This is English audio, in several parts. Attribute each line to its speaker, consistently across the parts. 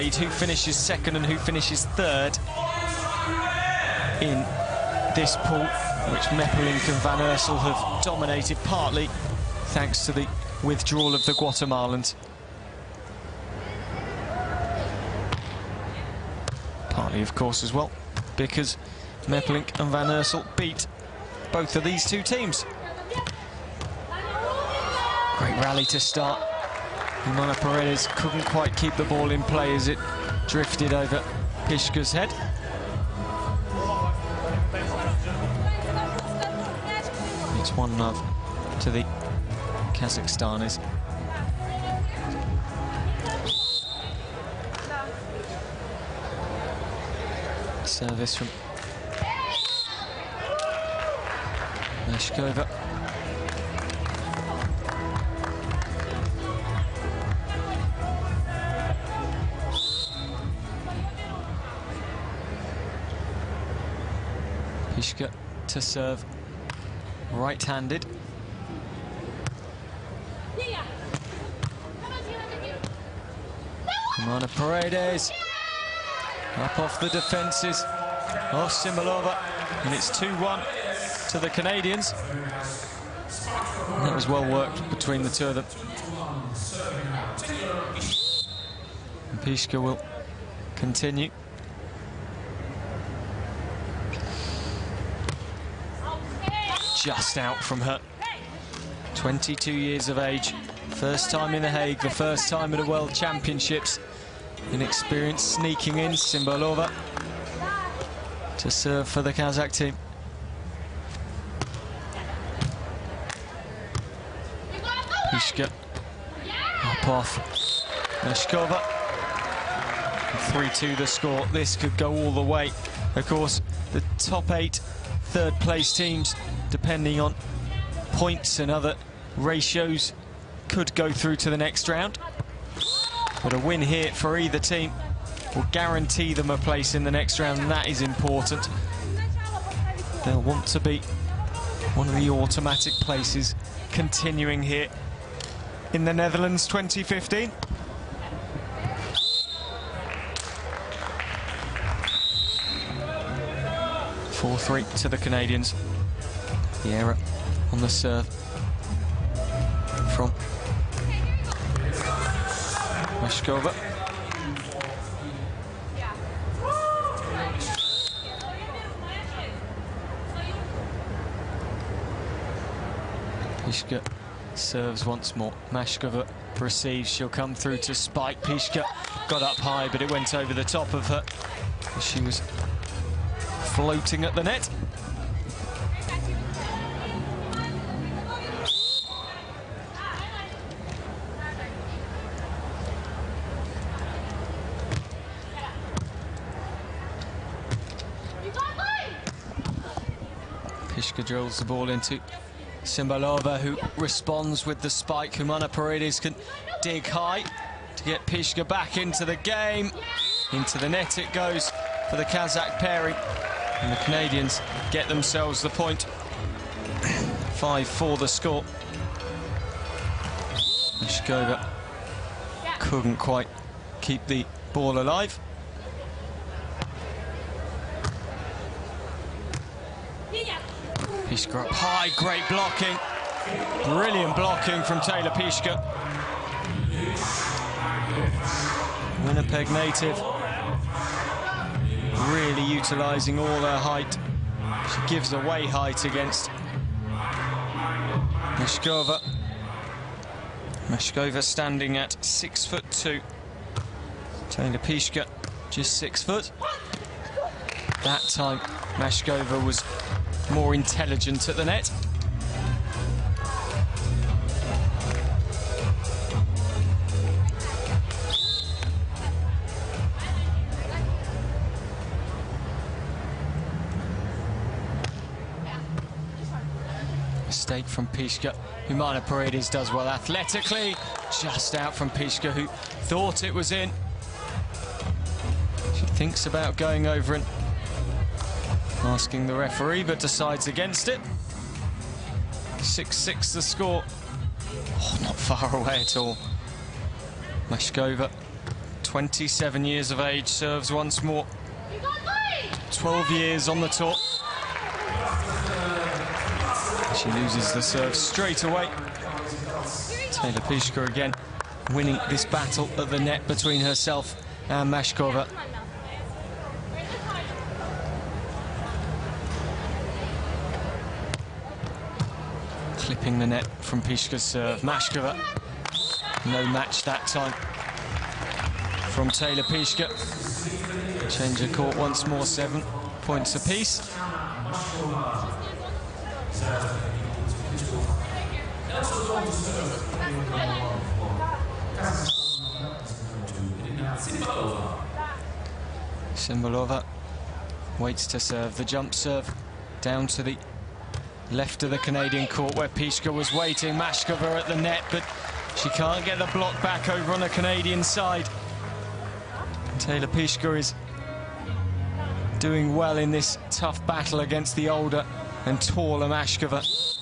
Speaker 1: decide who finishes second and who finishes third in this pool, which Meppelink and Van Iersel have dominated partly thanks to the withdrawal of the Guatemalans. Partly, of course, as well, because Meppelink and Van Iersel beat both of these two teams. Great rally to start. Humana Paredes couldn't quite keep the ball in play as it drifted over Pischke's head. It's 1-0 to the Kazakhstanis. Service from Mashkova. Pischke to serve right-handed. Humana Paredes up off the defences of Tsimbalova and it's 2-1 to the Canadians. That was well worked between the two of them. And Pischke will continue. Just out from her. 22 years of age. First time in The Hague, the first time at the World Championships. Inexperienced sneaking in, Tsimbalova to serve for the Kazakh team. Pischke up off Mashkova. 3-2 the score. This could go all the way. Of course, the top eight third place teams, depending on points and other ratios, could go through to the next round. But a win here for either team will guarantee them a place in the next round, and that is important. They'll want to be one of the automatic places continuing here in the Netherlands 2015. Four three to the Canadians. Error on the serve from Mashkova. Pischke serves once more. Mashkova receives. She'll come through to spike. Pischke got up high, but it went over the top of her. She was floating at the net. Drills the ball into Tsimbalova, who responds with the spike. Humana Paredes can dig high to get Pischke back into the game. Into the net it goes for the Kazakh pairing. And the Canadians get themselves the point. 5-4 the score. Mashkova couldn't quite keep the ball alive. Pischke up high, great blocking. Brilliant blocking from Taylor Pischke. Winnipeg native. Really utilising all her height. She gives away height against Mashkova. Mashkova standing at six foot two. Taylor Pischke just six foot. That time Mashkova was more intelligent at the net. Mistake from Pischke. Humana Paredes does well athletically. Just out from Pischke, who thought it was in. She thinks about going over and asking the referee, but decides against it. 6-6 the score. Oh, not far away at all. Mashkova, 27 years of age, serves once more. 12 years on the tour. She loses the serve straight away. Taylor Pischke again winning this battle at the net between herself and Mashkova. Clipping the net from Pischke's serve. Mashkova, no match that time from Taylor Pischke. Change of court once more, seven points apiece. Tsimbalova waits to serve the jump serve down to the left of the Canadian court where Pischke was waiting. Mashkova at the net, but she can't get the block back over on the Canadian side. Taylor Pischke is doing well in this tough battle against the older and taller Mashkova.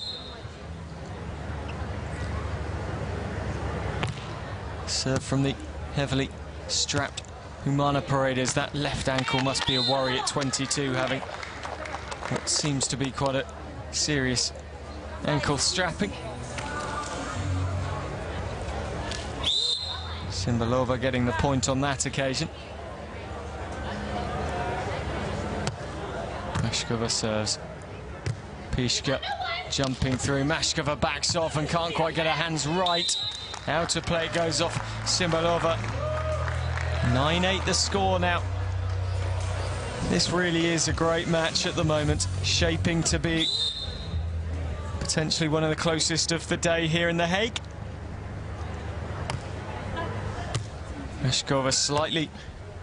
Speaker 1: Serve from the heavily strapped Humana Paredes. That left ankle must be a worry at 22, having what seems to be quite a serious ankle strapping. Tsimbalova getting the point on that occasion. Mashkova serves. Pischke jumping through. Mashkova backs off and can't quite get her hands right. Out of play goes off Tsimbalova. 9-8 the score now. This really is a great match at the moment, shaping to be potentially one of the closest of the day here in The Hague. Mashkova slightly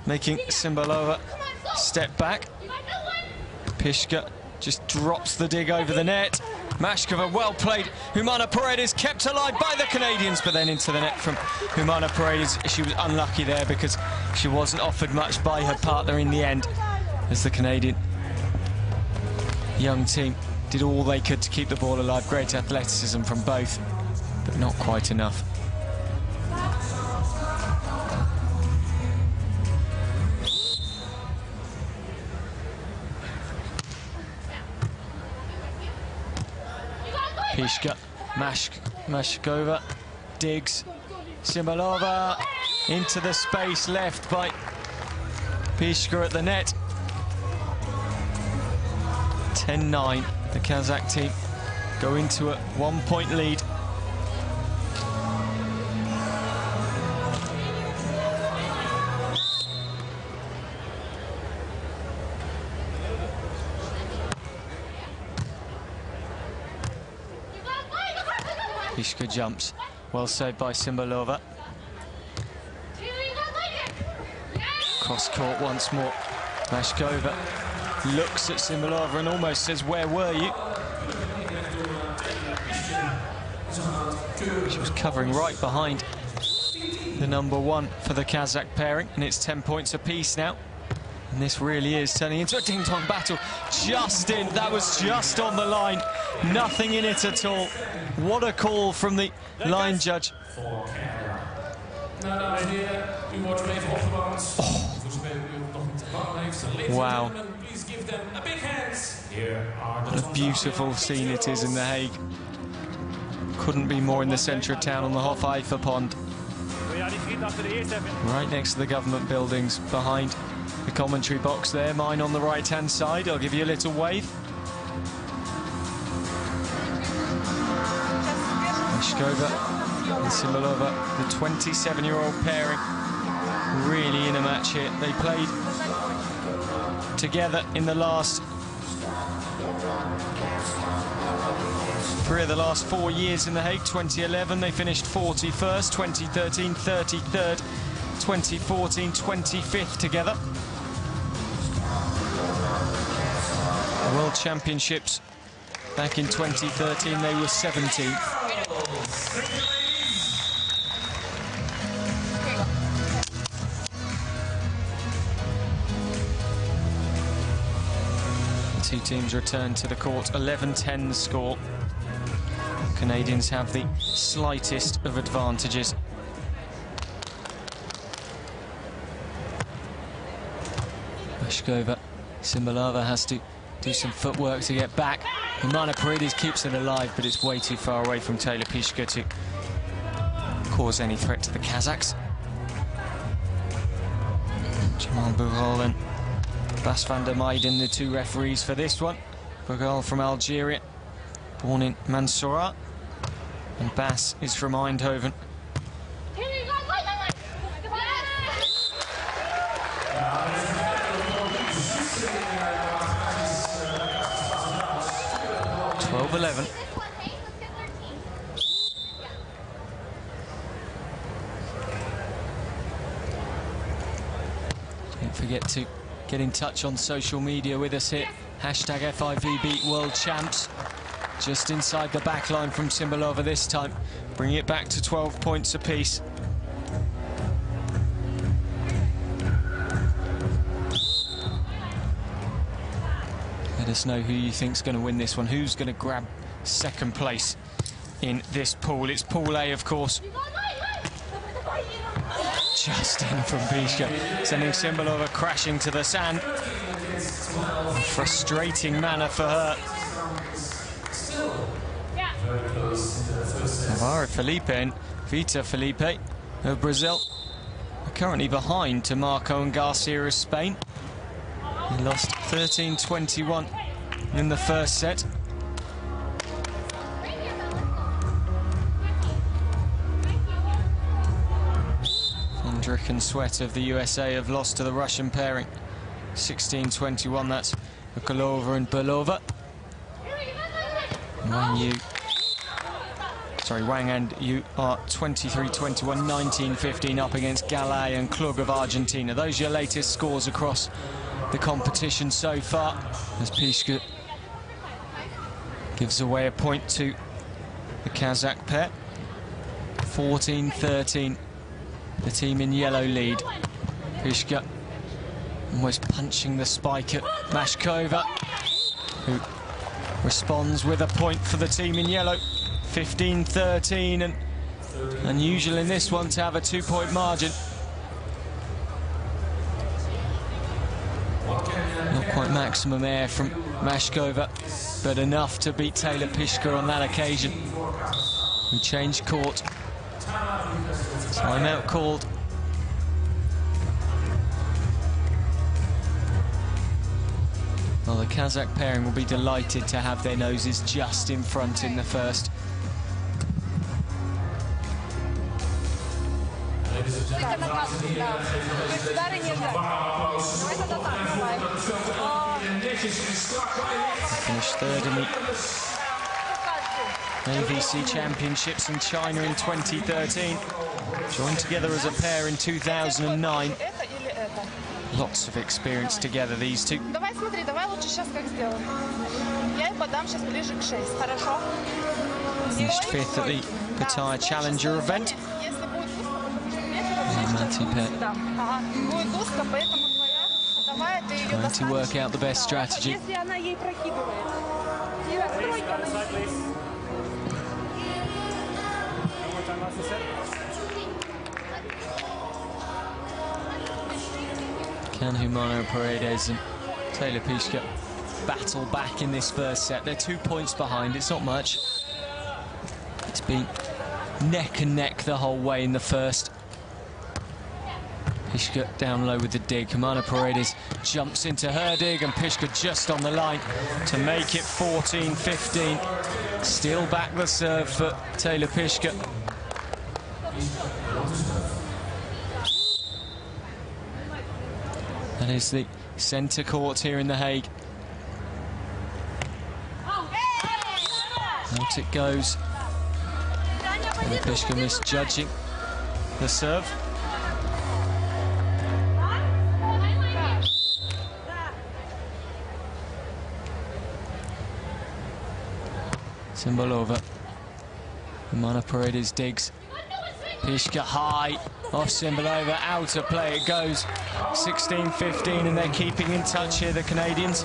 Speaker 1: making Tsimbalova step back. Pischke just drops the dig over the net. Mashkova well played. Humana Paredes kept alive by the Canadians, but then into the net from Humana Paredes. She was unlucky there because she wasn't offered much by her partner in the end as the Canadian young team did all they could to keep the ball alive. Great athleticism from both, but not quite enough. Pischke, Mash, Mashkova, digs, Tsimbalova into the space left by Pischke at the net. 10-9, the Kazakh team go into a one-point lead. Pischke jumps. Well saved by Tsimbalova. Cross court once more. Mashkova looks at Tsimbalova and almost says, where were you? She was covering right behind the number one for the Kazakh pairing, and it's 10 points apiece now. And this really is turning into a ding-dong battle. Just in, that was just on the line. Nothing in it at all. What a call from the line judge. Oh. Wow. What a beautiful scene it is in The Hague. Couldn't be more in the centre of town on the Hofvijver Pond. Right next to the government buildings, behind the commentary box there, mine on the right-hand side. I'll give you a little wave. Mashkova and Tsimbalova, the 27-year-old pairing, really in a match here. They played together in the last three of the last four years in The Hague. 2011, they finished 41st, 2013, 33rd, 2014, 25th together. World Championships back in 2013, they were 17th. Two teams return to the court, 11-10 the score. Canadians have the slightest of advantages. Mashkova. Tsimbalova has to do some footwork to get back. Humana Paredes keeps it alive, but it's way too far away from Taylor Pischke to cause any threat to the Kazakhs. Jamal and Bas van der Meijden, the two referees for this one. Bughal from Algeria, born in Mansoura, and Bas is from Eindhoven. Twelve eleven. Don't forget to get in touch on social media with us here. Hashtag FIVB World Champs. Just inside the back line from Tsimbalova this time. Bring it back to 12 points apiece. Let us know who you think's going to win this one. Who's going to grab second place in this pool? It's Pool A, of course. Just in from Pischke, sending Tsimbalova crashing to the sand. A frustrating manner for her. Alvaro Filho and Vitor Felipe of Brazil are currently behind to Marco and Garcia of Spain. He lost 13-21 in the first set. And Sweat of the USA have lost to the Russian pairing. 16-21, that's Ukolova and Birlova. Wang Yu, sorry, Wang and Yu are 23-21, 19-15 up against Gallay and Klug of Argentina. Those are your latest scores across the competition so far as Pischke gives away a point to the Kazakh pair. 14-13, the team in yellow lead. Pischke almost punching the spike at Mashkova, who responds with a point for the team in yellow. 15-13, and unusual in this one to have a two-point margin. Not quite maximum air from Mashkova, but enough to beat Taylor Pischke on that occasion. We changed court. Timeout called. Well, the Kazakh pairing will be delighted to have their noses just in front in the first. Finished third in the AVC Championships in China in 2013. Joined together as a pair in 2009. Lots of experience together, these two.
Speaker 2: Давай смотри, давай лучше сейчас как сделаем. Я ей подам сейчас ближе к 6, хорошо?
Speaker 1: Finished fifth at the Pattaya Challenger event.
Speaker 2: Если будет узко,
Speaker 1: Mati Pet
Speaker 2: да. Ага. Будет узко, поэтому твоя, давай ты ее
Speaker 1: trying to work out the best strategy.
Speaker 2: set.
Speaker 1: Can Humana Paredes and Taylor Pischke battle back in this first set? They're two points behind, it's not much. It's been neck and neck the whole way in the first. Pischke down low with the dig. Humana Paredes jumps into her dig, and Pischke just on the line to make it 14-15. Still back the serve for Taylor Pischke. That is the centre court here in The Hague. Out it goes. And misjudging the serve. Tsimbalova. Humana Paredes digs. Pischke high off Tsimbalova, out of play it goes. 16-15 and they're keeping in touch here, the Canadians.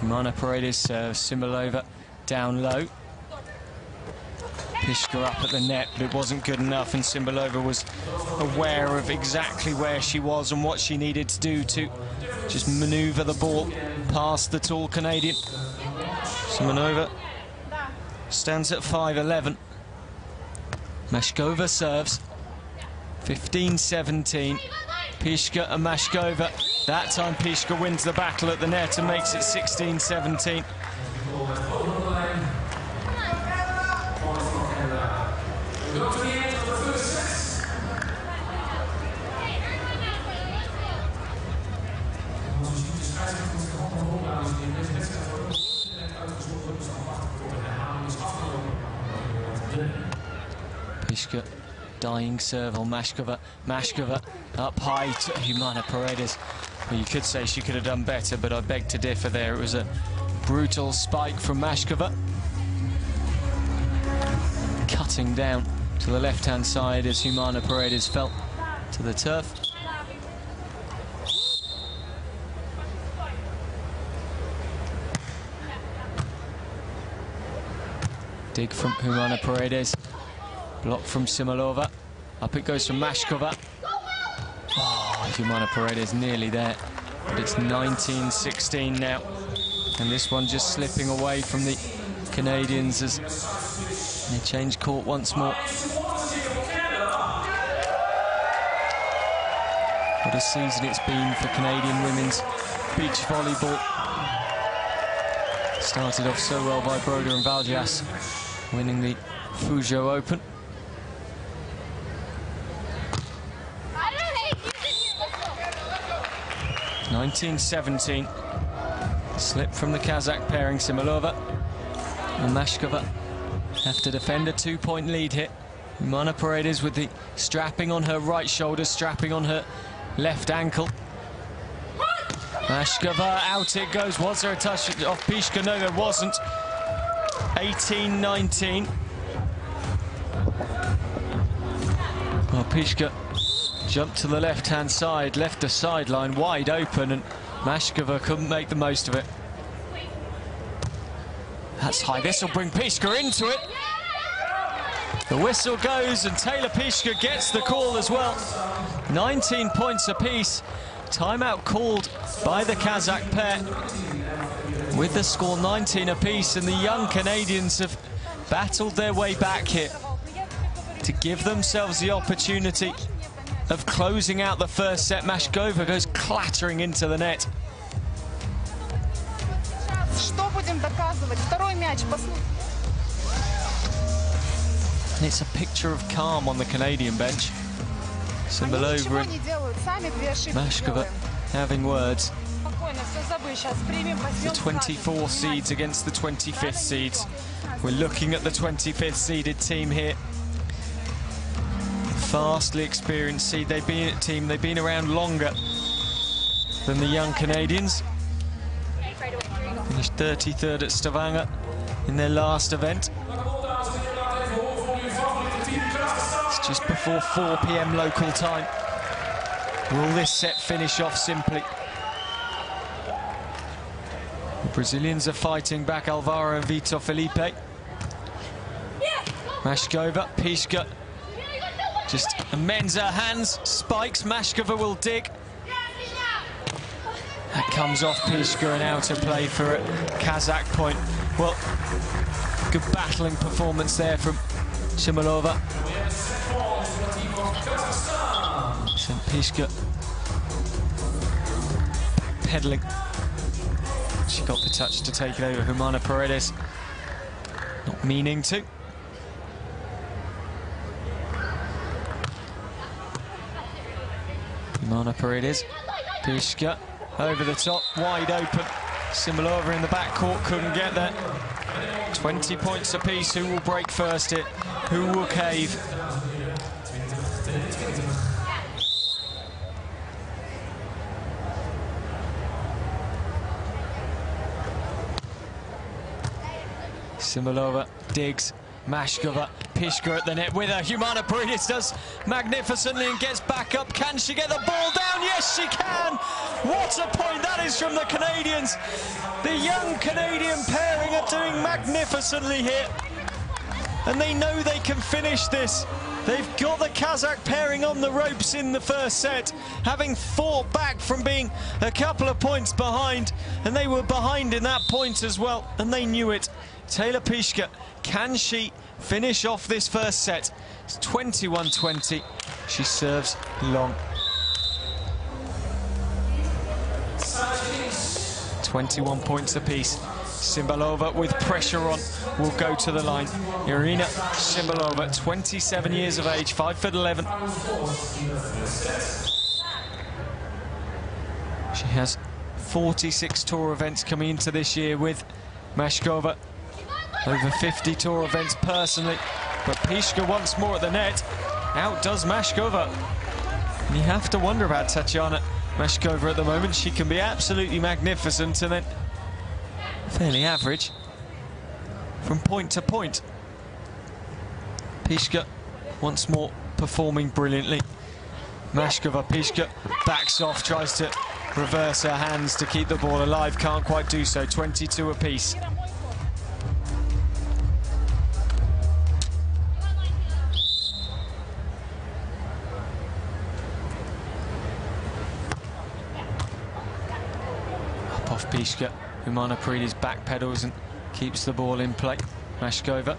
Speaker 1: Humana Paredes serves uh, Tsimbalova down low. Pischke up at the net, but it wasn't good enough, and Tsimbalova was aware of exactly where she was and what she needed to do to just manoeuvre the ball past the tall Canadian. Tsimbalova stands at 5'11". Mashkova serves. 15-17. Pischke and Mashkova. That time Pischke wins the battle at the net and makes it 16-17. On Mashkova. Mashkova up high to Humana Paredes. Well, you could say she could have done better, but I beg to differ there. It was a brutal spike from Mashkova. Cutting down to the left-hand side as Humana Paredes fell to the turf. Dig from Humana Paredes. Block from Tsimbalova. Up it goes from Mashkova. Oh, Humana Paredes nearly there. But it's 19-16 now. And this one just slipping away from the Canadians as they change court once more. What a season it's been for Canadian women's beach volleyball. Started off so well by Broder and Valjas, winning the Fuzhou Open. 1917. Slip from the Kazakh pairing Tsimbalova and Mashkova have to defend a two-point lead here. Humana Paredes with the strapping on her right shoulder, strapping on her left ankle. Mashkova, out it goes. Was there a touch off Pischke? No, there wasn't. 18-19. Well, Pischke Jumped to the left-hand side, left the sideline wide open, and Mashkova couldn't make the most of it. That's high. This will bring Pischke into it. The whistle goes, and Taylor Pischke gets the call as well. 19 points apiece. Timeout called by the Kazakh pair. With the score 19 apiece, and the young Canadians have battled their way back here to give themselves the opportunity of closing out the first set. Mashkova goes clattering into the net. And it's a picture of calm on the Canadian bench. Tsimbalova and Mashkova having words. The 24 seeds against the 25th seeds. We're looking at the 25th seeded team here vastly experienced seed. They've been a team, they've been around longer than the young Canadians. Finished 33rd at Stavanger in their last event. It's just before 4 p.m. local time. Will this set finish off simply? The Brazilians are fighting back Alvaro and Vitor Felipe. Mashkova, Pischke, just her hands, spikes, Mashkova will dig. That comes off Pischke and out of play for Kazakh point. Well, good battling performance there from Tsimbalova. St. Pischke pedaling. She got the touch to take it over Humana Paredes. Not meaning to. Mana Paredes. Pischke over the top, wide open. Tsimbalova in the backcourt, couldn't get there. 20 points apiece. Who will break first it? Who will cave? Tsimbalova digs, Mashkova, Pischke at the net with her. Humana Paredes does magnificently and gets back up. Can she get the ball down? Yes, she can. What a point that is from the Canadians. The young Canadian pairing are doing magnificently here. And they know they can finish this. They've got the Kazakh pairing on the ropes in the first set, having fought back from being a couple of points behind, and they were behind in that point as well, and they knew it. Taylor Pischke, can she finish off this first set? It's 21-20. She serves long. 21 points apiece. Tsimbalova with pressure on will go to the line. Irina Tsimbalova, 27 years of age, 5 foot 11. She has 46 tour events coming into this year with Mashkova. Over 50 tour events personally. But Pischke once more at the net outdoes Mashkova. You have to wonder about Tatiana Mashkova at the moment. She can be absolutely magnificent and then fairly average from point to point. Pischke once more performing brilliantly. Mashkova, Pischke backs off, tries to reverse her hands to keep the ball alive, can't quite do so, 22 apiece. Off Pischke. Humana Paredes backpedals and keeps the ball in play. Mashkova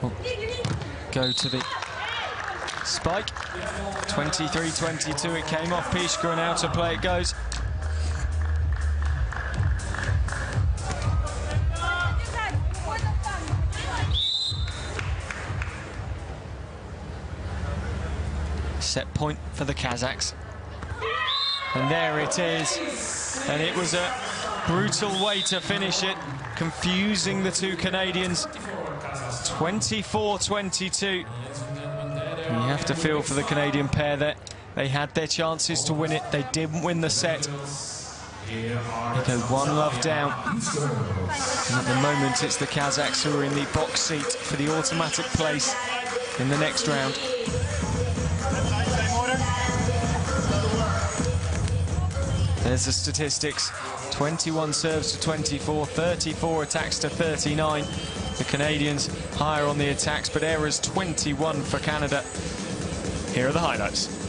Speaker 1: will go to the spike. 23-22 it came off Pischke and out of play it goes. Set point for the Kazakhs. And there it is. And it was a brutal way to finish it, confusing the two Canadians. 24-22. You have to feel for the Canadian pair there. They had their chances to win it. They didn't win the set. They go one love down. And at the moment, it's the Kazakhs who are in the box seat for the automatic place in the next round. There's the statistics. 21 serves to 24, 34 attacks to 39. The Canadians higher on the attacks, but errors 21 for Canada. Here are the highlights.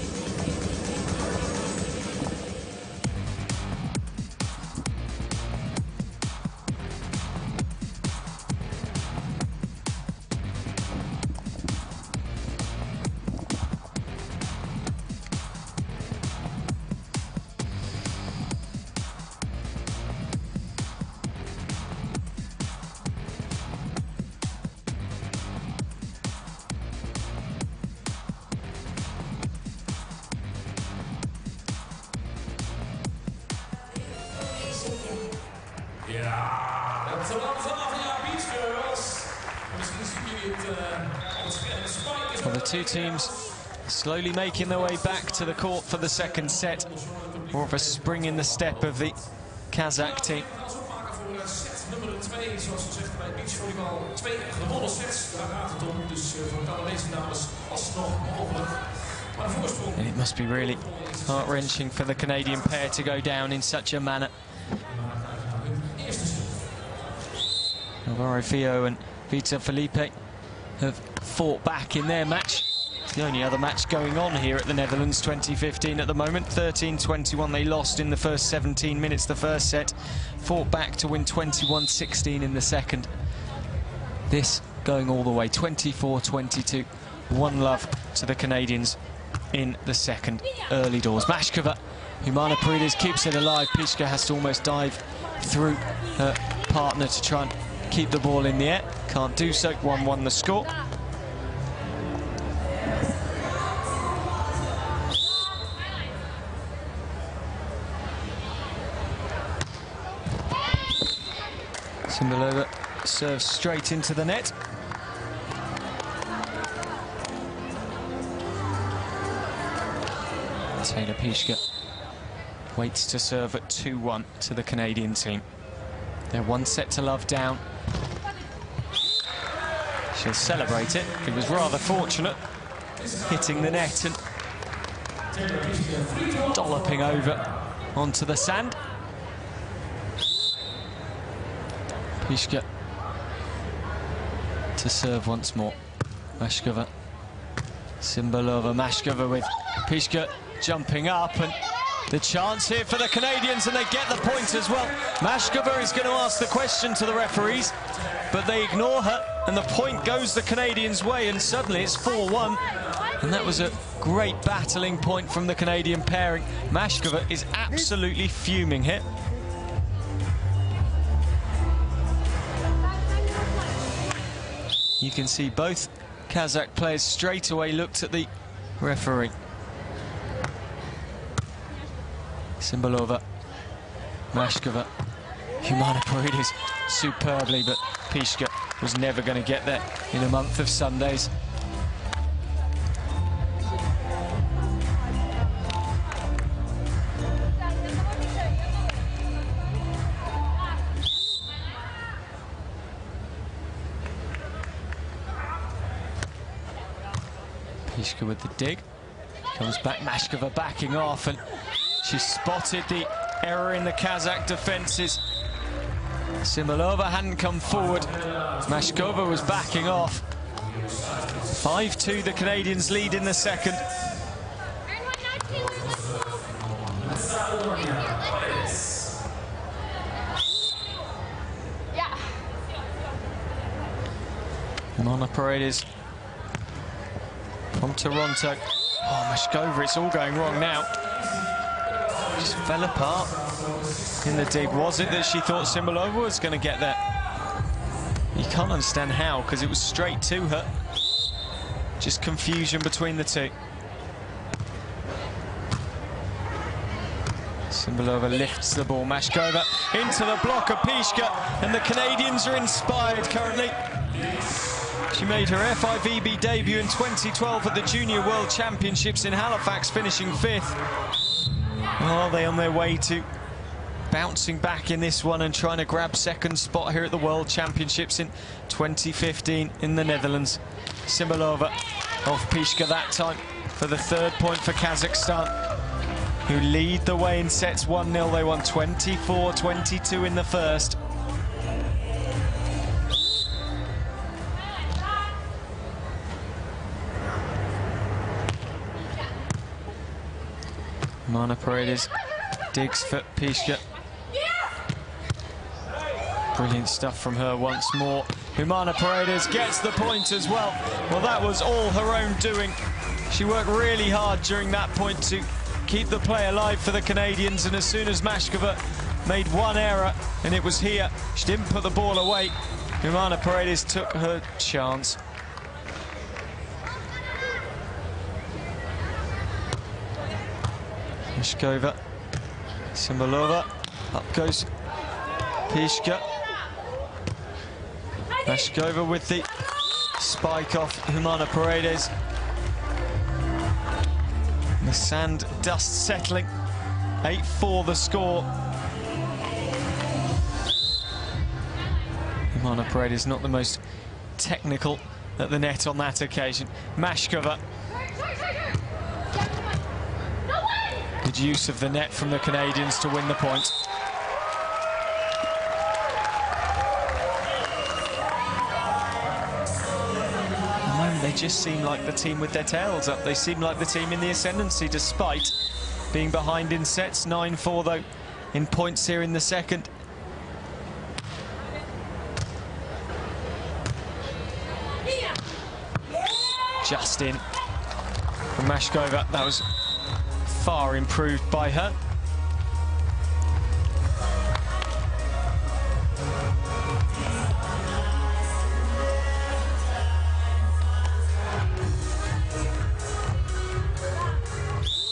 Speaker 1: Making their way back to the court for the second set. More of a spring in the step of the Kazakh team.
Speaker 3: zo maken voor set nummer 2. Zoals we zeggen bij beachvolleybal. Twee gewonnen sets, daar gaat het om. Dus voor de Canadese dames alsnog mogelijk. Maar de voorsprong...
Speaker 1: And it must be really heart-wrenching for the Canadian pair to go down in such a manner. Alvaro Filho and Vitor Felipe have fought back in their match. The only other match going on here at the Netherlands 2015 at the moment. 13-21 they lost in the first 17 minutes the first set. Fought back to win 21-16 in the second. This going all the way, 24-22. One love to the Canadians in the second early doors. Mashkova, Humana Paredes keeps it alive. Pischke has to almost dive through her partner to try and keep the ball in the air. Can't do so. 1-1 the score. Tsimbalova serves straight into the net. Taylor Pischke waits to serve at 2-1 to the Canadian team. They're one set to love down. She'll celebrate it. It was rather fortunate hitting the net and dolloping over onto the sand. Pischke to serve once more. Mashkova. Tsimbalova, Mashkova with Pischke jumping up and the chance here for the Canadians and they get the point as well. Mashkova is going to ask the question to the referees, but they ignore her and the point goes the Canadians' way and suddenly it's 4-1. And that was a great battling point from the Canadian pairing. Mashkova is absolutely fuming here. You can see both Kazakh players straight away looked at the referee. Tsimbalova, Mashkova, Humana Paredes superbly, but Pischke was never going to get there in a month of Sundays. The dig. Comes back, Mashkova backing off, and she spotted the error in the Kazakh defences. Tsimbalova hadn't come forward. Mashkova was backing off. 5-2, the Canadians lead in the second. Mona Paredes Toronto. Oh, Mashkova, it's all going wrong now. Just fell apart in the dig. Was it that she thought Tsimbalova was going to get there? You can't understand how, because it was straight to her. Just confusion between the two. Tsimbalova lifts the ball. Mashkova into the block of Pischke, and the Canadians are inspired currently. Made her FIVB debut in 2012 at the Junior World Championships in Halifax, finishing fifth. Are they on their way to bouncing back in this one and trying to grab second spot here at the World Championships in 2015 in the Netherlands? Tsimbalova off Pischke that time for the third point for Kazakhstan, who lead the way in sets 1-0. They won 24-22 in the first. Mana Paredes digs for Pischke. Brilliant stuff from her once more. Humana Paredes gets the point as well. Well, that was all her own doing. She worked really hard during that point to keep the play alive for the Canadians, and as soon as Mashkova made one error, and it was here, she didn't put the ball away. Humana Paredes took her chance. Mashkova, Tsimbalova, up goes Pischke. Mashkova with the spike off Humana Paredes. The sand dust settling. 8-4 the score. Humana Paredes not the most technical at the net on that occasion. Mashkova Good use of the net from the Canadians to win the point. They just seem like the team with their tails up. They seem like the team in the ascendancy despite being behind in sets. 9-4 though in points here in the second. Justin Mashkova. That was far improved by her.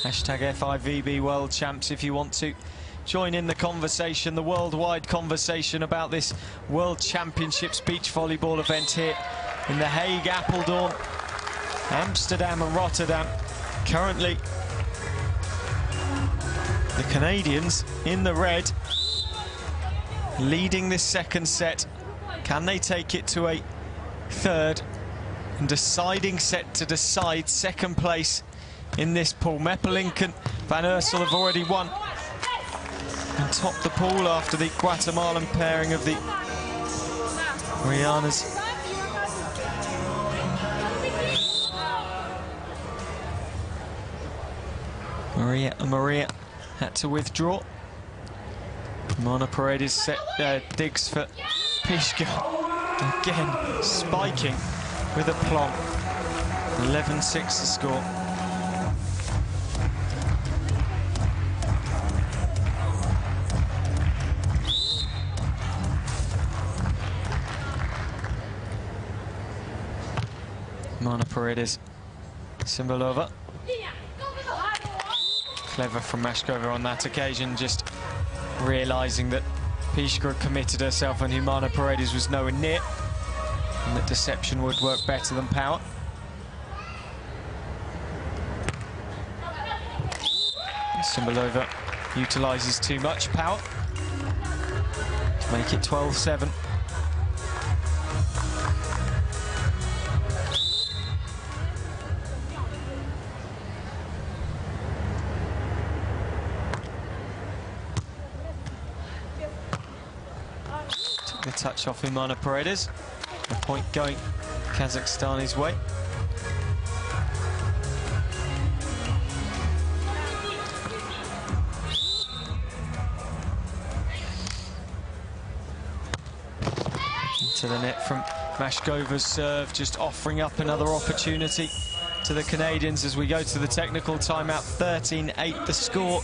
Speaker 1: Hashtag FIVB World Champs if you want to join in the conversation, the worldwide conversation about this World Championships beach volleyball event here in The Hague, Apeldoorn, Amsterdam and Rotterdam. Currently, the Canadians in the red, leading this second set. Can they take it to a third and deciding set to decide second place in this pool? Meppelink and Van Iersel have already won and topped the pool after the Guatemalan pairing of the Rihanna's Maria Maria had to withdraw. Humana Paredes set uh, digs for Pischke. Again, spiking with a plomb. 11-6 the score. Humana Paredes, Tsimbalova. Clever from Mashkova on that occasion, just realising that Pischke committed herself and Humana Paredes was nowhere near, and that deception would work better than power. Tsimbalova utilises too much power to make it 12-7. Touch off Humana Paredes. A point going Kazakhstani's way. To the net from Mashkova's serve, just offering up another opportunity to the Canadians as we go to the technical timeout. 13-8 the score.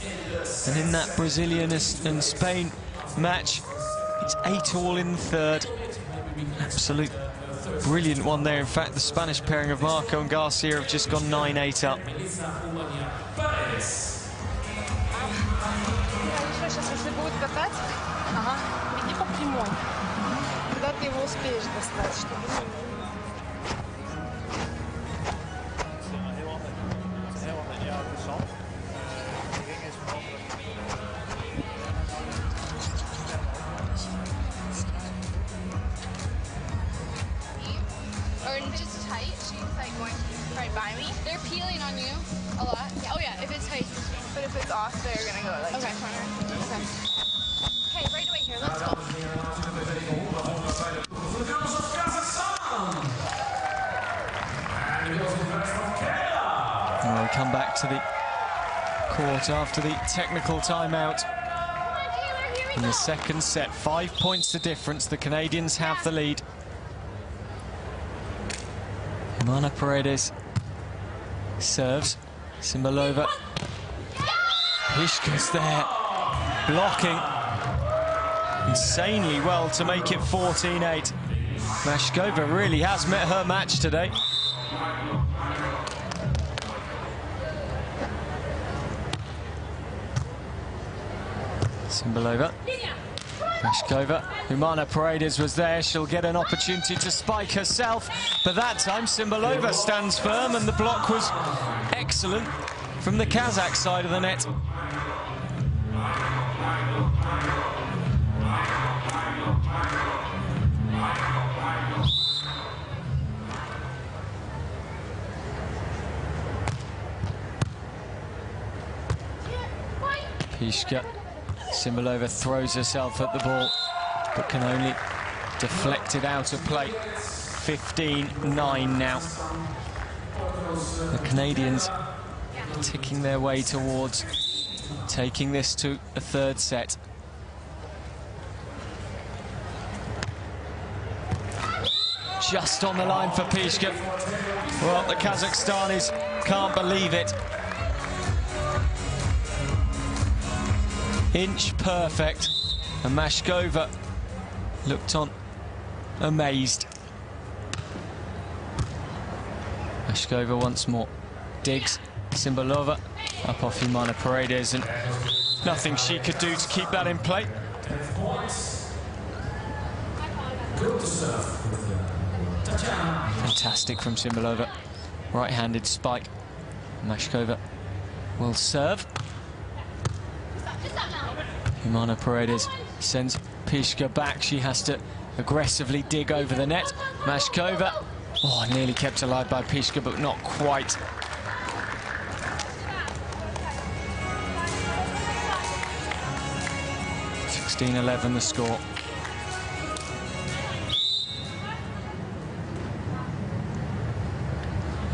Speaker 1: And in that Brazilian and Spain match, it's eight all in the third. Absolute brilliant one there. In fact, the Spanish pairing of Marco and Garcia have just gone 9-8 up.
Speaker 2: Сейчас, если будет катать, ага, беги по прямой. Когда ты его успеешь достать, чтобы...
Speaker 1: After the technical timeout. In the second set, five points the difference. The Canadians have the lead. Humana Paredes serves. Tsimbalova. Pischke's there, blocking insanely well to make it 14-8. Mashkova really has met her match today. Tsimbalova. Mashkova. Humana Paredes was there. She'll get an opportunity to spike herself. But that time, Tsimbalova stands firm, and the block was excellent from the Kazakh side of the net. Pischke. Tsimbalova throws herself at the ball, but can only deflect it out of play. 15-9 now. The Canadians ticking their way towards taking this to a third set. Just on the line for Pischke. Well, the Kazakhstanis can't believe it. Inch perfect. And Mashkova looked on amazed. Mashkova once more. Digs. Tsimbalova up off Humana Paredes and nothing she could do to keep that in play. Fantastic from Tsimbalova. Right-handed spike. Mashkova will serve. Humana Paredes sends Pischke back. She has to aggressively dig over the net. Mashkova, oh, nearly kept alive by Pischke, but not quite. Sixteen eleven, the score.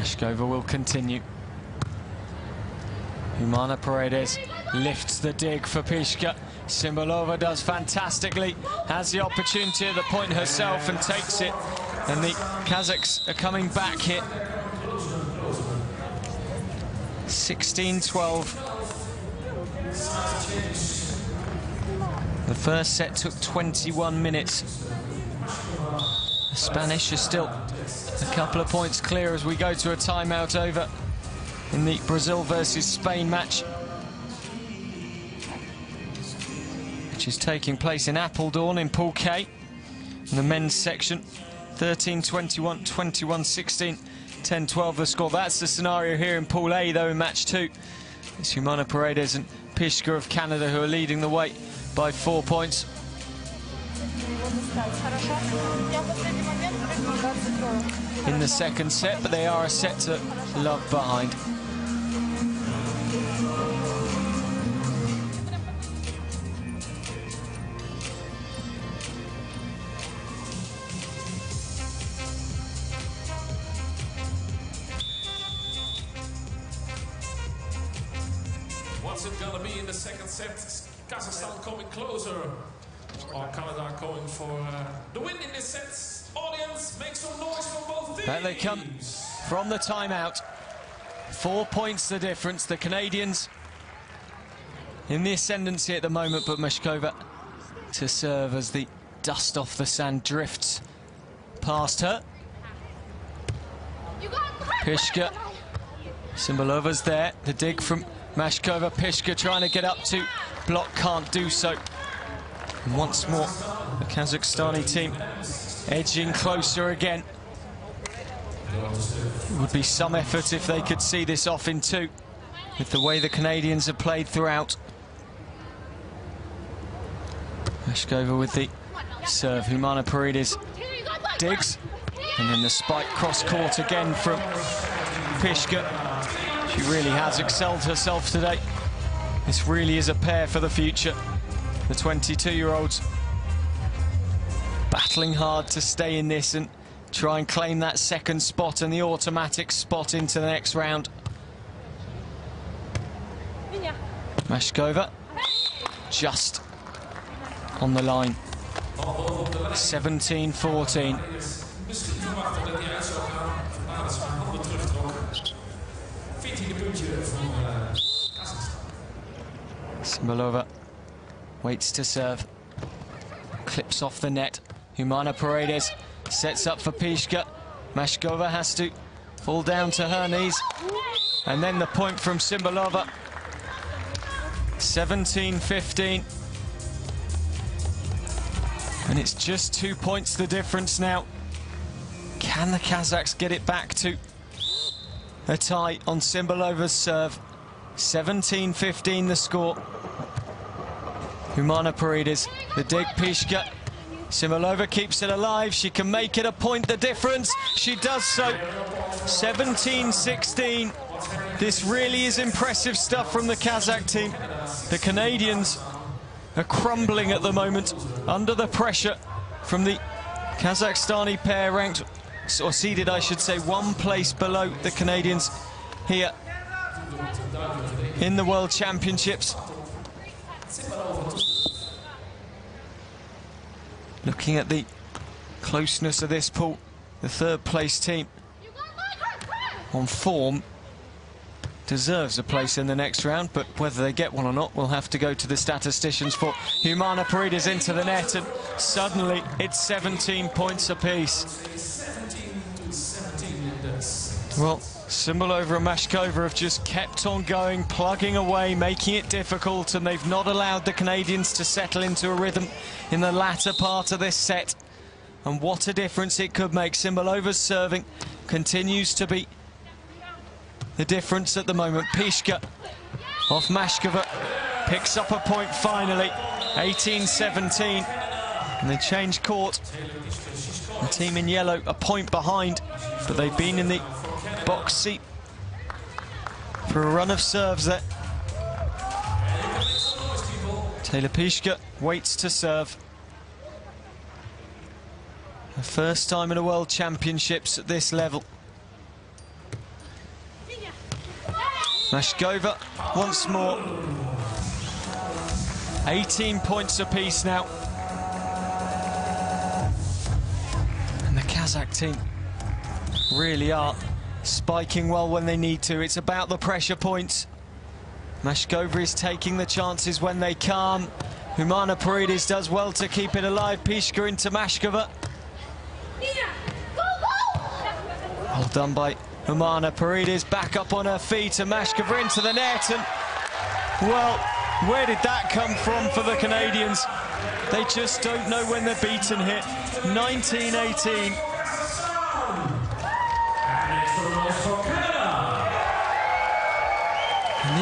Speaker 1: Mashkova will continue. Humana Paredes lifts the dig for Pischke. Tsimbalova does fantastically, has the opportunity at the point herself and takes it. And the Kazakhs are coming back here. 16-12. The first set took 21 minutes. The Spanish are still a couple of points clear as we go to a timeout over in the Brazil versus Spain match. Which is taking place in Apeldoorn in Pool K. In the men's section, 13-21, 21-16, 10-12 the score. That's the scenario here in Pool A, though, in match two. It's Humana Paredes and Pischke of Canada who are leading the way by four points. In the second set, but they are a set to love behind. Come from the timeout. Four points the difference. The Canadians in the ascendancy at the moment, but Mashkova to serve as the dust off the sand drifts past her. Pischke. Tsimbalova's there. The dig from Mashkova. Pischke trying to get up to block, can't do so. And once more, the Kazakhstani team edging closer again. It would be some effort if they could see this off in two, with the way the Canadians have played throughout. Mashkova with the serve. Humana Paredes digs. And then the spike cross court again from Pischke. She really has excelled herself today. This really is a pair for the future. The 22-year-olds battling hard to stay in this and try and claim that second spot and the automatic spot into the next round. Mashkova just on the line. 17-14.
Speaker 3: Misschien verwachten dat hij uit zou gaan, maar dat zijn handen terugtrok. 14e puntje voor uh, Kazachstan.
Speaker 1: Tsimbalova waits to serve. Clips off the net. Humana Paredes sets up for Pischke. Mashkova has to fall down to her knees. And then the point from Tsimbalova. 17-15. And it's just two points the difference now. Can the Kazakhs get it back to a tie on Tsimbalova's serve? 17-15 the score. Humana Paredes, the dig Pischke. Tsimbalova keeps it alive. She can make it a point the difference. She does so. 17-16. This really is impressive stuff from the Kazakh team. The Canadians are crumbling at the moment under the pressure from the Kazakhstani pair ranked, or seeded I should say, one place below the Canadians here in the World Championships. Looking at the closeness of this pool, the third place team on form deserves a place in the next round, but whether they get one or not, we'll have to go to the statisticians for Humana Paredes into the net, and suddenly it's 17 points apiece.
Speaker 3: 17 to 17 in this.
Speaker 1: Well, Tsimbalova and Mashkova have just kept on going, plugging away, making it difficult, and they've not allowed the Canadians to settle into a rhythm in the latter part of this set. And what a difference it could make. Tsimbalova's serving continues to be the difference at the moment. Pischke off Mashkova picks up a point finally, 18-17. And they change court. The team in yellow a point behind, but they've been in the box seat for a run of serves there. Taylor Pischke waits to serve. The first time in the World Championships at this level. Mashkova once more. 18 points apiece now. And the Kazakh team really are spiking well when they need to. It's about the pressure points. Mashkova is taking the chances when they can. Humana Paredes does well to keep it alive. Pischke into Mashkova. Well done by Humana Paredes. Back up on her feet and Mashkova into the net. And, well, where did that come from for the Canadians? They just don't know when they're beaten here. 19-18.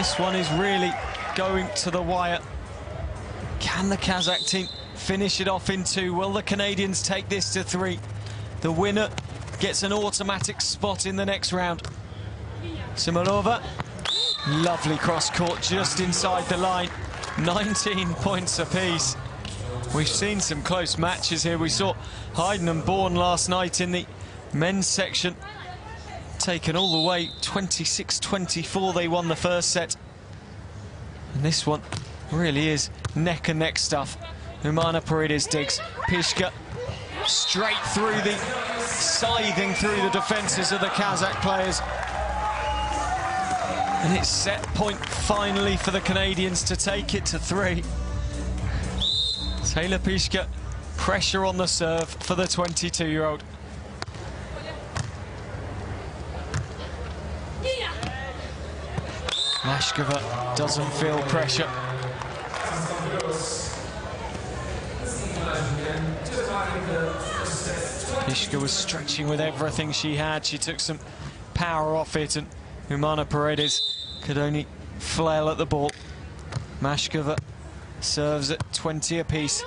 Speaker 1: This one is really going to the wire. Can the Kazakh team finish it off in two? Will the Canadians take this to three? The winner gets an automatic spot in the next round. Tsimbalova, lovely cross court just inside the line. 19 points apiece. We've seen some close matches here. We saw Hayden and Bourne last night in the men's section. Taken all the way, 26-24 they won the first set. And this one really is neck and neck stuff. Humana Paredes digs. Pischke straight through the, scything through the defences of the Kazakh players. And it's set point finally for the Canadians to take it to three. Taylor Pischke, pressure on the serve for the 22-year-old. Mashkova doesn't feel pressure. Pischke was stretching with everything she had. She took some power off it and Humana Paredes could only flail at the ball. Mashkova serves at 20 apiece.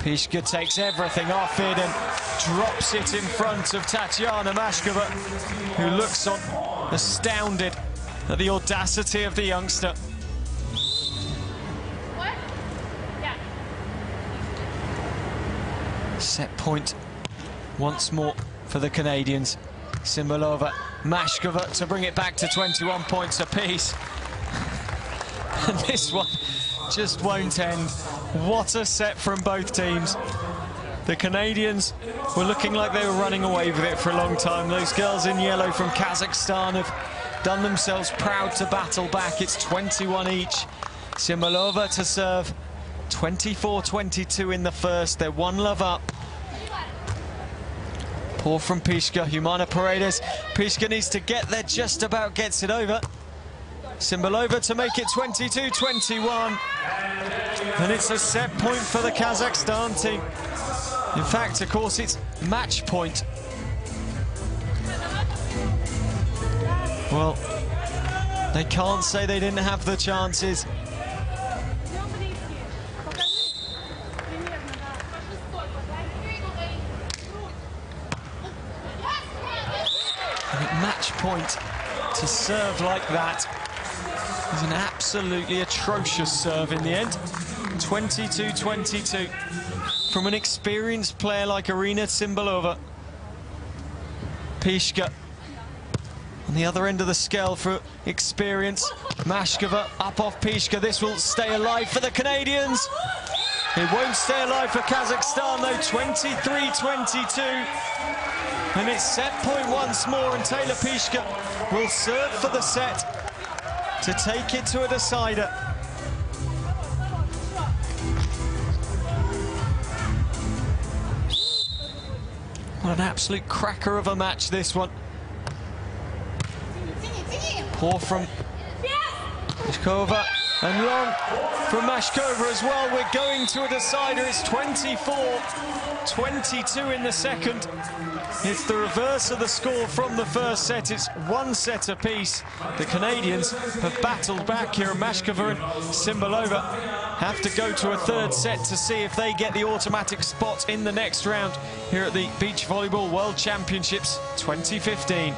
Speaker 1: Pischke takes everything off it and drops it in front of Tatiana Mashkova, who looks on astounded at the audacity of the youngster. Set point once more for the Canadians. Tsimbalova, Mashkova to bring it back to 21 points apiece. and this one just won't end. What a set from both teams. The Canadians were looking like they were running away with it for a long time. Those girls in yellow from Kazakhstan have done themselves proud to battle back. It's 21 each. Tsimbalova to serve. 24-22 in the first. They're one love up. Poor from Pischke, Humana Paredes. Pischke needs to get there, just about gets it over. Tsimbalova to make it 22-21. And it's a set point for the Kazakhstan team. In fact, of course, it's match point. Well, they can't say they didn't have the chances. Match point, to serve like that is an absolutely atrocious serve in the end. 22-22 from an experienced player like Irina Tsimbalova. Pischke on the other end of the scale for experience. Mashkova up off Pischke. This will stay alive for the Canadians. It won't stay alive for Kazakhstan though, 23-22. And it's set point once more and Taylor Pischke will serve for the set to take it to a decider. What an absolute cracker of a match this one. Poor from Mashkova and long from Mashkova as well. We're going to a decider. It's 24-22 in the second. It's the reverse of the score from the first set. It's one set apiece. The Canadians have battled back here. Mashkova and Tsimbalova have to go to a third set to see if they get the automatic spot in the next round here at the Beach Volleyball World Championships 2015.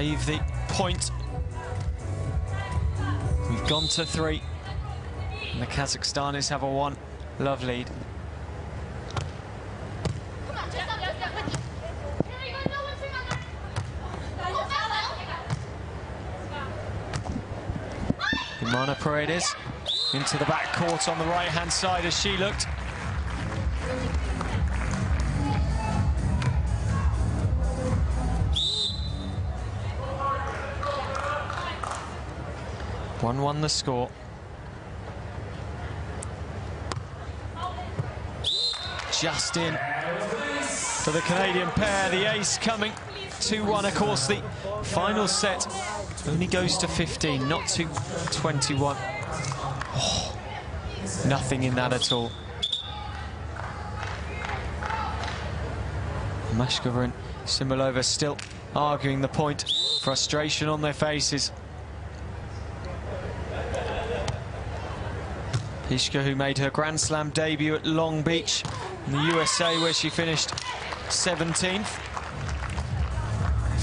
Speaker 1: Save the point. We've gone to three. And the Kazakhstanis have a one love lead. Humana Paredes into the back court on the right-hand side as she looked. One-one the score. Just in for the Canadian pair. The ace coming. 2-1, of course, the final set only goes to 15, not to 21. Oh, nothing in that at all. Mashkova and Tsimbalova still arguing the point. Frustration on their faces. Pischke, who made her Grand Slam debut at Long Beach in the USA, where she finished 17th.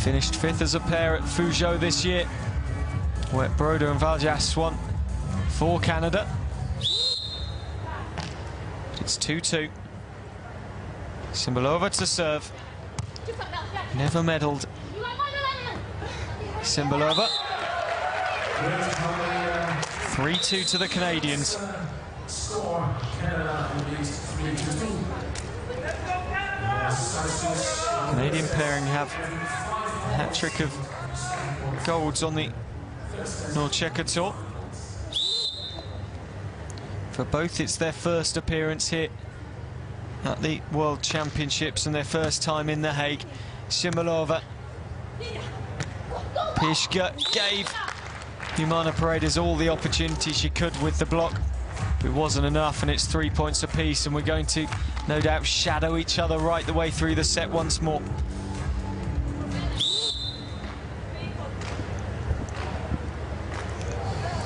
Speaker 1: Finished fifth as a pair at Fuzhou this year, where Broder and Valjas won for Canada. It's 2-2. Tsimbalova to serve. Never medalled. Tsimbalova. 3-2 to the Canadians.
Speaker 3: Score Canada leads 3 to 2.
Speaker 1: Canadian pairing have a hat trick of golds on the NORCECA Tour. For both, it's their first appearance here at the World Championships and their first time in The Hague. Tsimbalova. Pischke gave Humana Paredes all the opportunity she could with the block. It wasn't enough, and it's three points apiece, and we're going to, no doubt, shadow each other right the way through the set once more.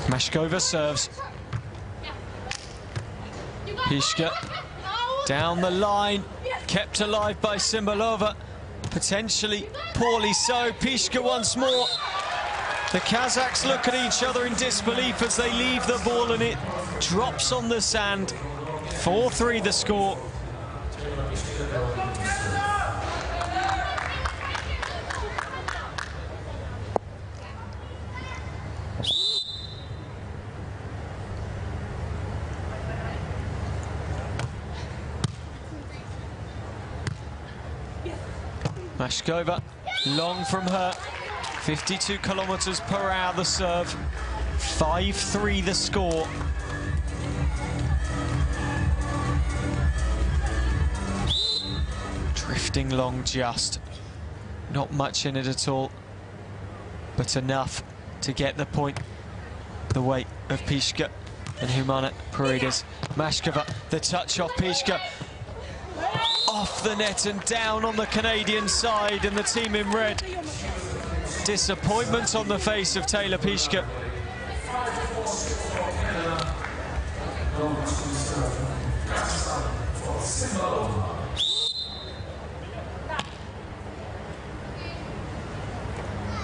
Speaker 1: Mashkova serves. Pischke down the line, kept alive by Tsimbalova, potentially poorly so. Pischke once more. The Kazakhs look at each other in disbelief as they leave the ball and it drops on the sand. 4-3 the score. Mashkova, long from her. 52 kilometers per hour the serve. 5-3 the score. Drifting long just. Not much in it at all. But enough to get the point. The weight of Pischke and Humana Paredes. Mashkova, the touch off Pischke. Off the net and down on the Canadian side and the team in red. Disappointment on the face of Taylor Pischke.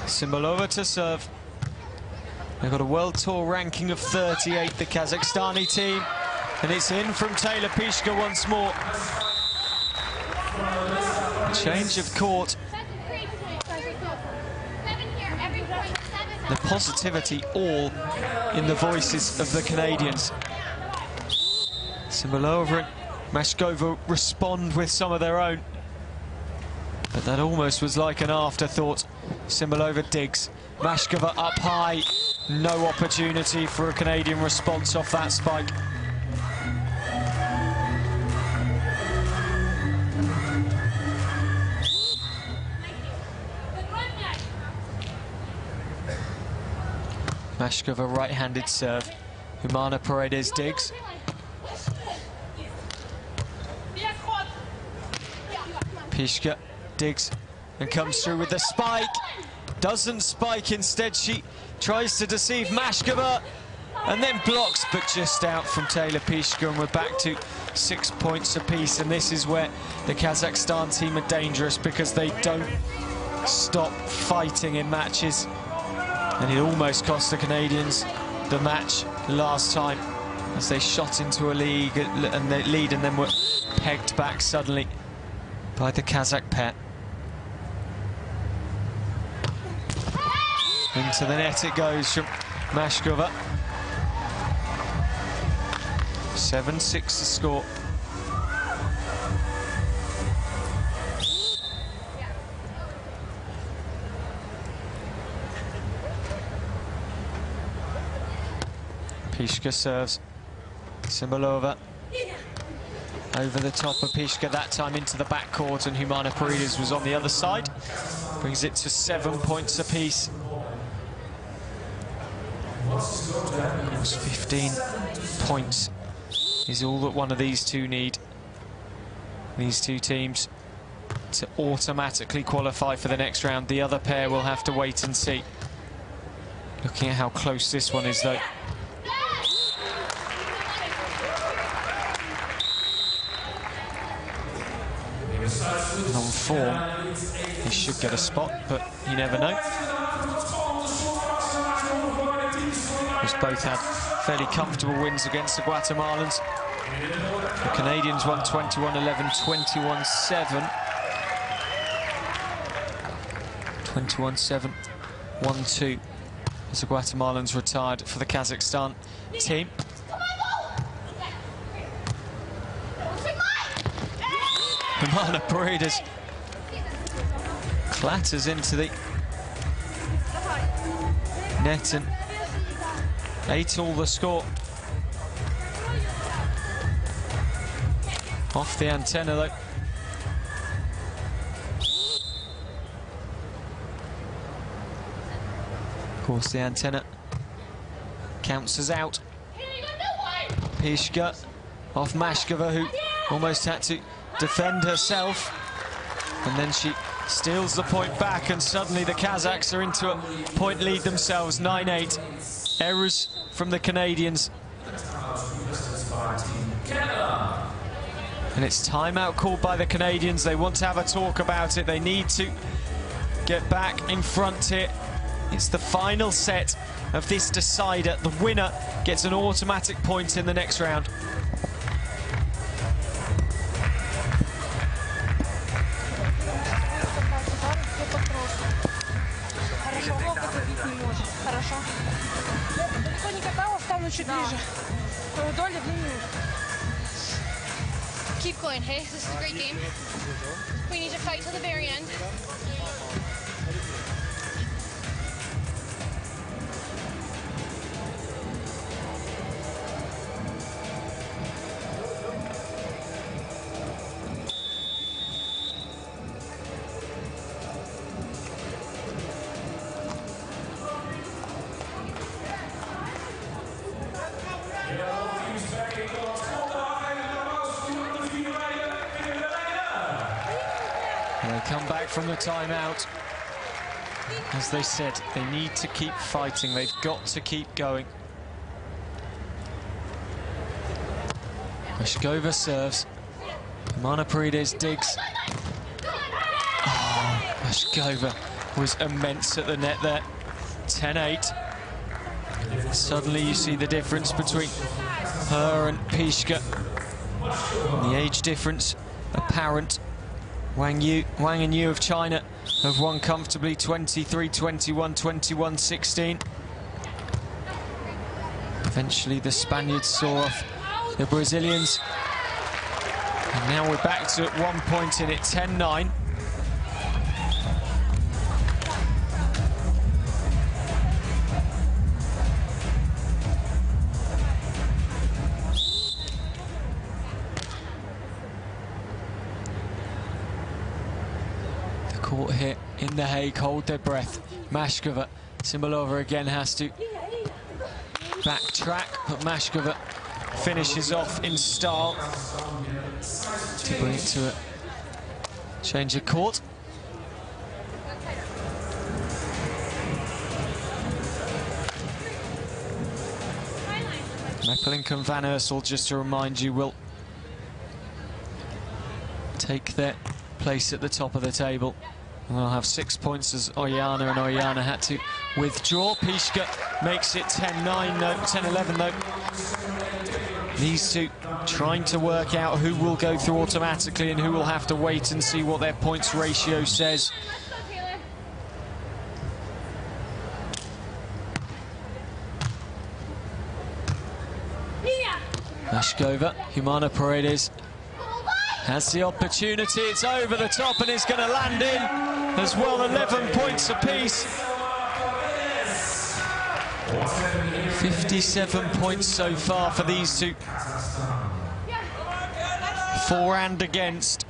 Speaker 1: Tsimbalova to serve. They've got a World Tour ranking of 38, the Kazakhstani team. And it's in from Taylor Pischke once more. Change of court. The positivity all in the voices of the Canadians. Tsimbalova and Mashkova respond with some of their own. But that almost was like an afterthought. Tsimbalova digs. Mashkova up high. No opportunity for a Canadian response off that spike. Mashkova right-handed serve. Humana Paredes digs. Pischke digs and comes through with the spike. Doesn't spike, instead she tries to deceive Mashkova and then blocks, but just out from Taylor Pischke, and we're back to six points apiece. And this is where the Kazakhstan team are dangerous because they don't stop fighting in matches. And it almost cost the Canadians the match last time as they shot into a league and lead and then were pegged back suddenly by the Kazakh pair. Into the net it goes from Mashkova. 7-6 the score. Pischke serves. Tsimbalova over the top of Pischke that time into the backcourt, and Humana Paredes was on the other side. Brings it to seven points apiece. 15 points is all that one of these two need. These two teams to automatically qualify for the next round. The other pair will have to wait and see. Looking at how close this one is, though. on form, he should get a spot, but you never know. Both had fairly comfortable wins against the Guatemalans. The Canadians won 21-11, 21-7. 21-7, 1-2 as the Guatemalans retired for the Kazakhstan team. Humana Paredes clatters into the net and eight all the score. Off the antenna though. Of course the antenna counts as out. Pischke off Mashkova who almost had to defend herself. And then she steals the point back, and suddenly the Kazakhs are into a point lead themselves, 9-8. Errors from the Canadians. And it's timeout called by the Canadians. They want to have a talk about it. They need to get back in front here. It's the final set of this decider. The winner gets an automatic point in the next round.
Speaker 4: Going, hey? This is a great game. We need to fight till the very end.
Speaker 1: Timeout. As they said, they need to keep fighting. They've got to keep going. Mashkova serves. Humana Paredes digs. Oh, was immense at the net there. 10-8. Suddenly you see the difference between her and Pischke. The age difference apparent. Wang Yu, Wang and Yu of China have won comfortably 23-21, 21-16. Eventually the Spaniards saw off the Brazilians. And now we're back to one point in it, 10-9. Hague, hold their breath. Mashkova, Tsimbalova again has to backtrack, but Mashkova finishes off in style to bring it to a change of court. Meppelink and Van Iersel, just to remind you, will take their place at the top of the table. And they'll have six points as Oyana, and Oyana had to withdraw. Pischke makes it 10-9, no, 10-11 though. These two trying to work out who will go through automatically and who will have to wait and see what their points ratio says. Mashkova, Humana Paredes has the opportunity. It's over the top and it's going to land in as well. 11 points apiece. 57 points so far for these two. For and against.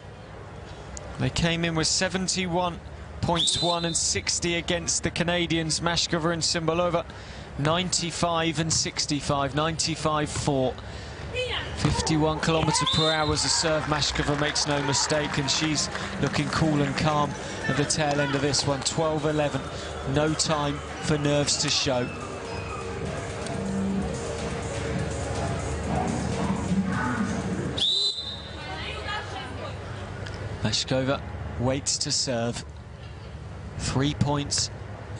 Speaker 1: They came in with 71 points won and 60 against the Canadians, Mashkova and Tsimbalova. 95 and 65, 95-4. 51 kilometre per hour as a serve. Mashkova makes no mistake, and she's looking cool and calm at the tail end of this one. 12-11, no time for nerves to show. Mashkova waits to serve. Three points,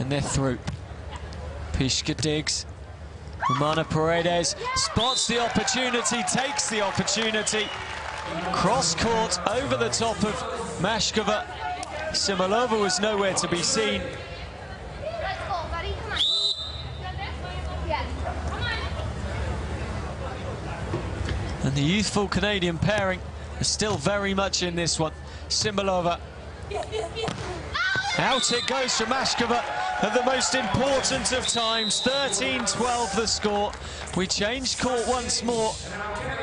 Speaker 1: and they're through. Pischke digs. Humana Paredes spots the opportunity, takes the opportunity. Cross court over the top of Mashkova. Tsimbalova was nowhere to be seen. And the youthful Canadian pairing is still very much in this one. Tsimbalova. Out it goes to Mashkova at the most important of times. 13-12 the score. We changed court once more.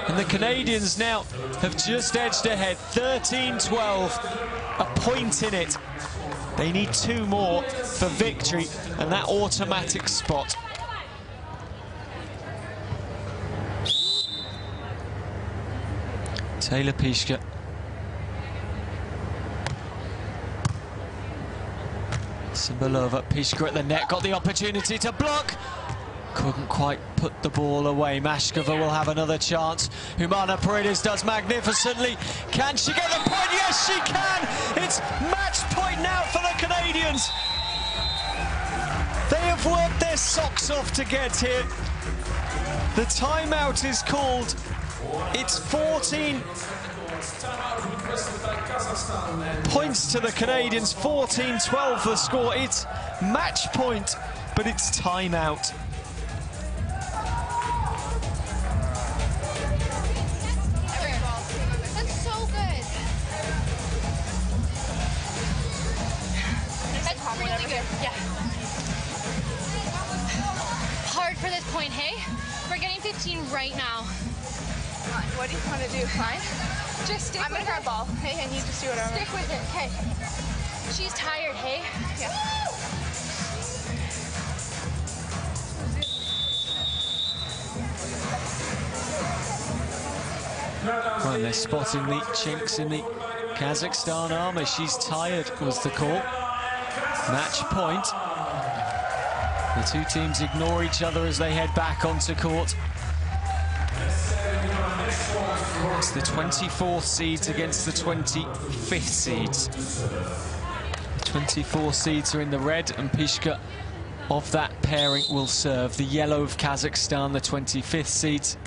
Speaker 1: And the Canadians now have just edged ahead. 13-12. A point in it. They need two more for victory and that automatic spot. Taylor Pischke. Tsimbalova, Pischke at the net, got the opportunity to block. Couldn't quite put the ball away. Mashkova will have another chance. Humana Paredes does magnificently. Can she get the point? Yes, she can! It's match point now for the Canadians. They have worked their socks off to get here. The timeout is called. It's 14 points to the Canadians, 14-12 the score. It's match point, but it's timeout.
Speaker 4: That's so good. That's really good. Yeah. Hard for this point, hey? We're getting 15 right now.
Speaker 2: What do you want to do? Fine.
Speaker 4: Just stick
Speaker 2: I'm gonna
Speaker 4: with
Speaker 2: grab
Speaker 4: it.
Speaker 2: ball. Hey, and you just do whatever.
Speaker 4: Stick with it, okay. She's tired, hey?
Speaker 2: Yeah.
Speaker 1: Well, they're spotting the chinks in the Kazakhstan armour. She's tired, was the call. Match point. The two teams ignore each other as they head back onto court. It's the 24th seeds against the 25th seeds. The 24 seeds are in the red, and Pischke of that pairing will serve. The yellow of Kazakhstan, the 25th seeds,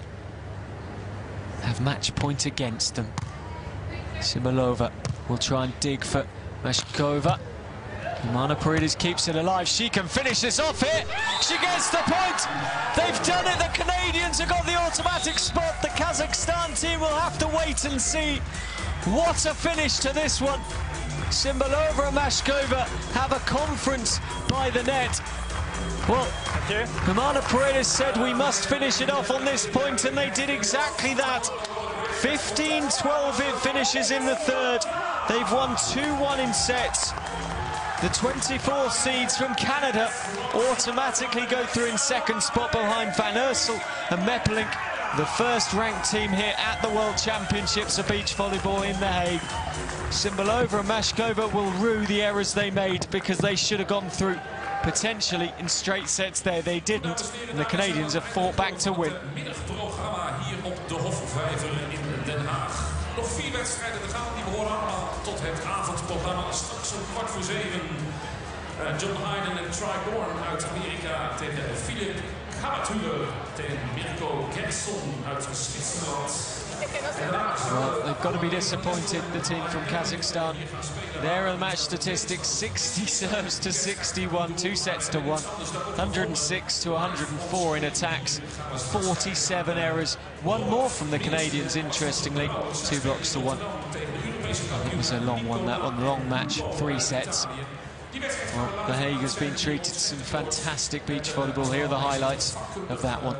Speaker 1: have match point against them. Tsimbalova will try and dig for Mashkova. Humana Paredes keeps it alive. She can finish this off here. She gets the point. They've done it. The Canadians have got the automatic spot. The Kazakhstan team will have to wait and see. What a finish to this one. Tsimbalova and Mashkova have a conference by the net. Well, Humana Paredes said we must finish it off on this point, and they did exactly that. 15-12 it finishes in the third. They've won 2-1 in sets. The 24 seeds from Canada automatically go through in second spot behind Van Iersel and Meppelink, the first ranked team here at the World Championships of Beach Volleyball in The Hague. Tsimbalova and Mashkova will rue the errors they made because they should have gone through potentially in straight sets there. They didn't, and the Canadians have fought back to win.
Speaker 3: Nog vier wedstrijden gaan, het avondprogramma. Straks om kwart voor zeven. Uh, John Hyden en Tri Bourne uit Amerika tegen Philip Gabathuler tegen Mirco Gerson uit Zwitserland.
Speaker 1: Well, they've got to be disappointed, the team from Kazakhstan. There are the match statistics, 60 serves to 61, two sets to one, 106 to 104 in attacks, 47 errors, one more from the Canadians, interestingly, two blocks to one. It was a long one, that one, long match, three sets. Well, The Hague has been treated to some fantastic beach volleyball. Here are the highlights of that one.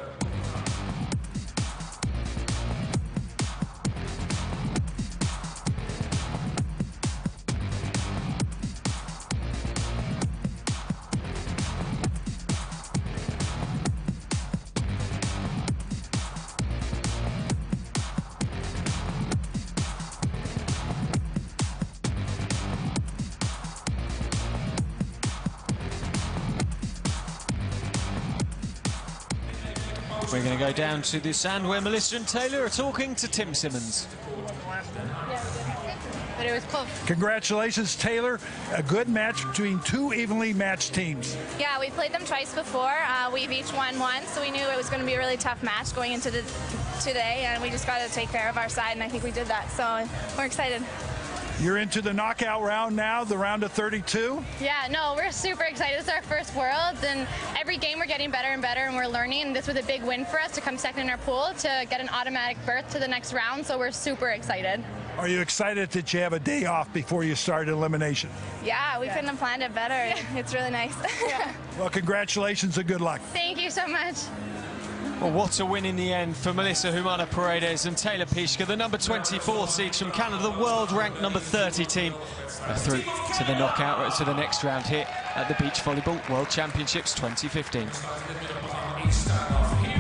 Speaker 1: Down to the sand where Melissa and Taylor are talking to Tim Simmons.
Speaker 4: But it was close.
Speaker 5: Congratulations, Taylor. A good match between two evenly matched teams.
Speaker 4: Yeah, we played them twice before. Uh, we've each won once, so we knew it was going to be a really tough match going into the, today, and we just got to take care of our side, and I think we did that. So we're excited.
Speaker 5: You're into the knockout round now, the round of 32.
Speaker 4: Yeah, no, we're super excited. This is our first Worlds, and every game we're getting better and better, and we're learning. This was a big win for us to come second in our pool to get an automatic berth to the next round, so we're super excited.
Speaker 5: Are you excited that you have a day off before you start elimination?
Speaker 4: Yeah, we couldn't have planned it better. It's really nice.
Speaker 5: Well, congratulations and good luck.
Speaker 4: Thank you so much.
Speaker 1: Well, what a win in the end for Melissa Humana Paredes and Taylor Pischke, the number 24 seeds from Canada, the world-ranked number 30 team, through to the knockout, to the next round here at the Beach Volleyball World Championships 2015.
Speaker 3: Middagprogramma is daar